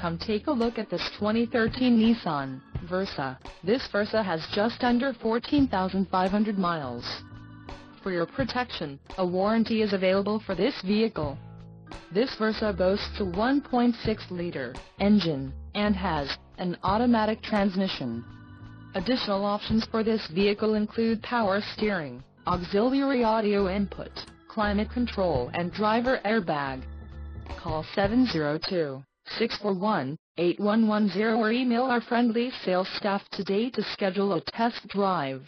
Come take a look at this 2013 Nissan Versa. This Versa has just under 14,500 miles. For your protection, a warranty is available for this vehicle. This Versa boasts a 1.6-liter engine, and has an automatic transmission. Additional options for this vehicle include power steering, auxiliary audio input, climate control and driver airbag. Call 702-641-8110 or email our friendly sales staff today to schedule a test drive.